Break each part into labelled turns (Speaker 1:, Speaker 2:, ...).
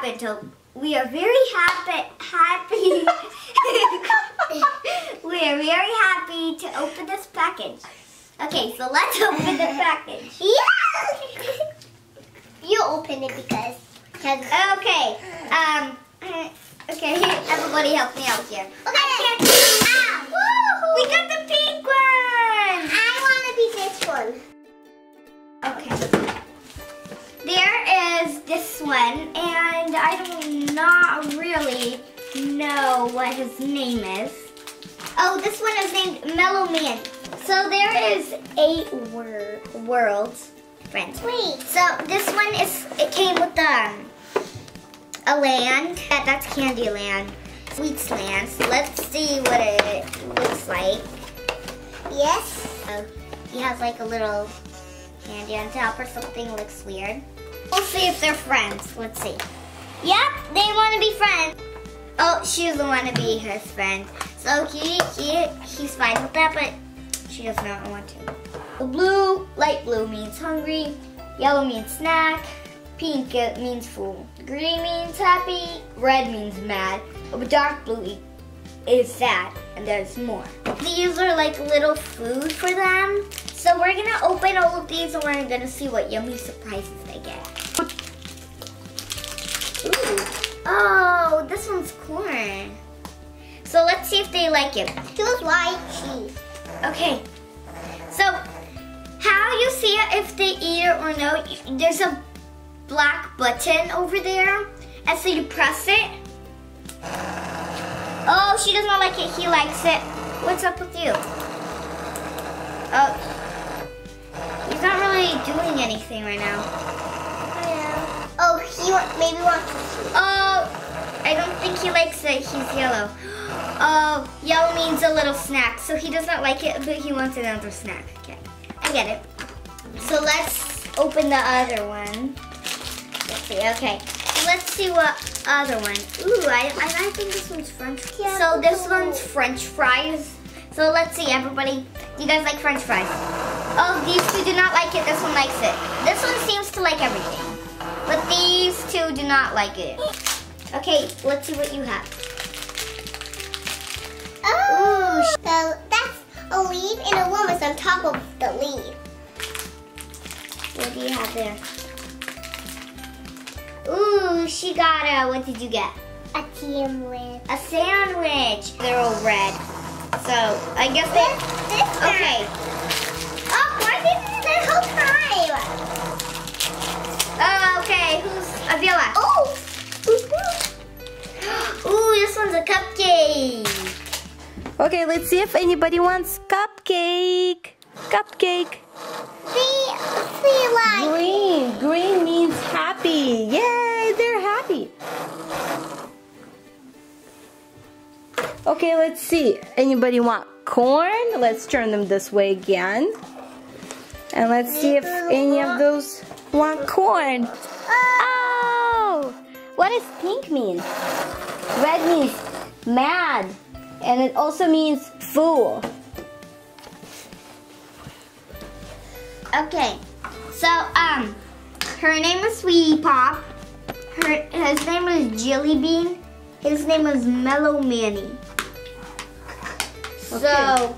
Speaker 1: happened. So we are very happy. Happy. we are very happy to open this package. Okay, so let's open the package.
Speaker 2: Yeah! you open it because.
Speaker 1: Okay. Um. Okay. Everybody, help me out here.
Speaker 2: okay.
Speaker 1: We got the pink one.
Speaker 2: I want to be this one.
Speaker 1: Okay. This one, and I do not really know what his name is. Oh, this one is named Mellow Man. So there is eight wor worlds, friends.
Speaker 2: Wait.
Speaker 1: So this one is, it came with um, a land. That, that's Candyland. Sweets Land. So let's see what it looks like.
Speaker 2: Yes.
Speaker 1: So he has like a little candy on top or something. Looks weird. We'll see if they're friends. Let's see. Yep, they want to be friends. Oh, she doesn't want to be his friend. So he, he he's fine with that, but she does not want to. The blue, light blue means hungry. Yellow means snack. Pink uh, means full. Green means happy. Red means mad. Dark blue is sad, and there's more. These are like little food for them. So we're gonna open all of these and we're gonna see what yummy surprises Oh, this one's corn. So let's see if they like it.
Speaker 2: Choose white cheese.
Speaker 1: Okay. So how you see it if they eat it or no, there's a black button over there. And so you press it. Oh, she does not like it. He likes it. What's up with you? Oh, he's not really doing anything right now.
Speaker 2: He maybe wants to see.
Speaker 1: Oh, uh, I don't think he likes it. He's yellow. Oh, yellow means a little snack. So he does not like it, but he wants another snack. Okay, I get it. So let's open the other one. Let's see. Okay, let's see what other one. Ooh, I, I, think this one's French.
Speaker 2: Yeah,
Speaker 1: so this one's French fries. So let's see, everybody. Do you guys like French fries? Oh, these two do not like it. This one likes it. This one seems to like everything. But these two do not like it. Okay, let's see what you have.
Speaker 2: Oh, so that's a leaf and a woman's on top of the leaf.
Speaker 1: What do you have there? Ooh, she got a, what did you get?
Speaker 2: A team with.
Speaker 1: A sandwich. They're all red. So, I guess
Speaker 2: This,
Speaker 1: they,
Speaker 2: this one. Oh,
Speaker 1: Okay,
Speaker 3: let's see if anybody wants cupcake. Cupcake.
Speaker 2: See, see, like.
Speaker 3: Green. Green means happy. Yay, they're happy. Okay, let's see. Anybody want corn? Let's turn them this way again. And let's see if any of those want corn. Oh. oh! What does pink mean? Red means mad. And it also means fool.
Speaker 1: Okay, so, um, her name is Sweetie Pop. Her, his name is Jillybean. His name is Mellow Manny. So,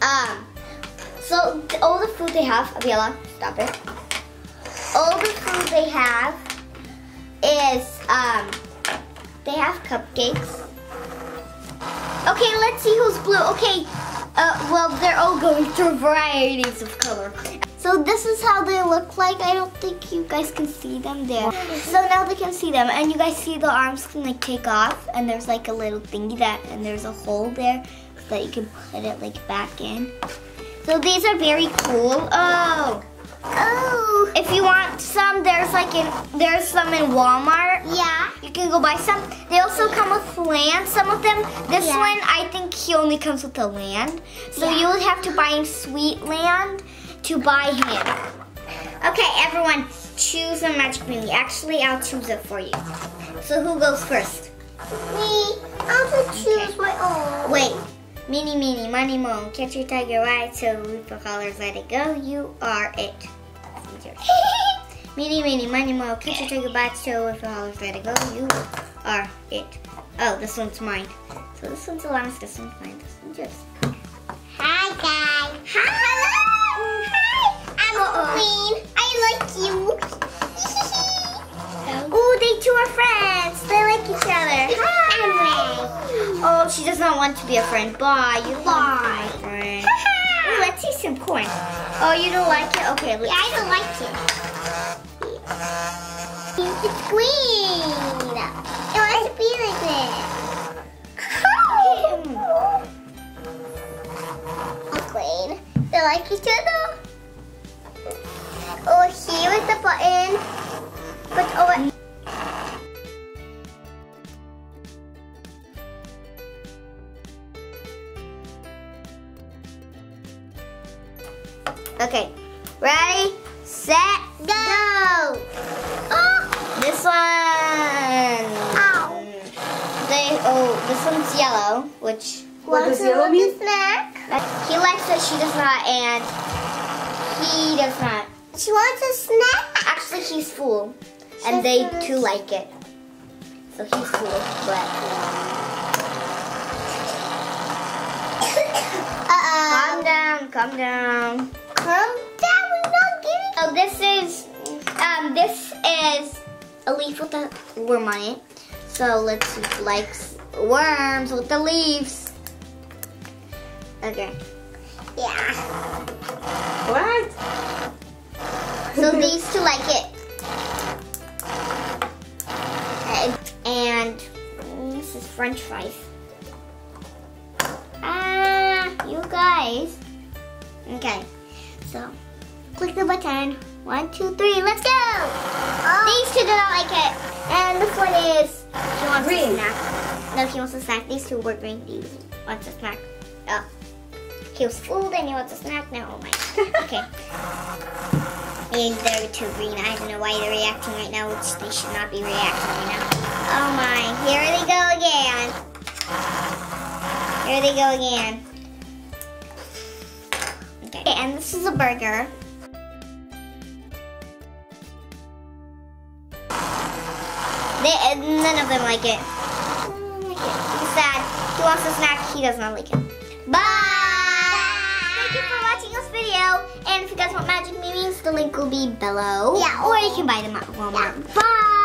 Speaker 1: um, so all the food they have, Avila, stop it. All the food they have is, um, they have cupcakes. Okay, let's see who's blue. Okay, uh, well, they're all going through varieties of color. So this is how they look like. I don't think you guys can see them there. So now they can see them, and you guys see the arms can like take off, and there's like a little thingy that, and there's a hole there that you can put it like back in. So these are very cool. Oh, If you want some, there's like in there's some in Walmart.
Speaker 2: Yeah.
Speaker 1: You can go buy some. They also come with land. Some of them. This
Speaker 2: Yeah.
Speaker 1: one, I think he only comes with the land. So
Speaker 2: Yeah.
Speaker 1: you would have to buy him sweet land to buy him. Okay, everyone, choose a Magic Meemee. Actually, I'll choose it for you. So who goes first?
Speaker 2: Me. I'll just choose my own.
Speaker 1: Wait. Meeny, meeny, money, moan. Catch your tiger, ride. So for colors, let it go. You are it. Meeny, meeny, miny, mo. Kiss you, say goodbye, so if all is ready to go, you are it. Oh, this one's mine. So this one's Alana's, this one's mine, this one's yours.
Speaker 2: Hi, guys.
Speaker 1: Hi.
Speaker 2: Hello. Hi. I'm
Speaker 1: Uh-oh.
Speaker 2: Queen. I like you.
Speaker 1: Oh, they two are friends. They like each other.
Speaker 2: Hi.
Speaker 1: Oh, she does not want to be a friend. Bye. You Bye. Some corn. Oh, you don't like it? Okay,
Speaker 2: Yeah, I don't like it. It's green. It wants to be like this. Green. They like each other.
Speaker 1: Ready, set, go. Oh, this one.
Speaker 2: Ow.
Speaker 1: They, oh, this one's yellow, which
Speaker 3: What does
Speaker 2: a
Speaker 3: yellow mean?
Speaker 2: Snack.
Speaker 1: he likes it, she does not, and he does not.
Speaker 2: She wants a snack.
Speaker 1: Actually, he's full, and they too like it. So he's full, but um,
Speaker 2: Uh-oh.
Speaker 1: calm down, calm down.
Speaker 2: Calm
Speaker 1: So this is, um, this is a leaf with a worm on it. So let's see, if likes worms with the leaves. Okay.
Speaker 2: Yeah.
Speaker 3: What?
Speaker 1: So these two like it. And this is french fries. Ah, you guys. Okay. So, click the button. One, two, three, let's go! Oh. These two do not like it. And this one is, he wants a
Speaker 3: Green.
Speaker 1: snack. No, he wants a snack. These two were green. He wants a snack. Oh. He was full, then he wants a snack. Now, oh my. Okay. And they're too green. I don't know why they're reacting right now, which they should not be reacting right now. Oh my, here they go again. Here they go again. Okay, and this is a burger. They, none of them like it. Like it. He's sad. He wants a snack. He does not like it. Bye! Thank you for watching this video. And if you guys want Magic Meemees, the link will be below.
Speaker 2: Yeah.
Speaker 1: Or you can buy them at Walmart. Bye!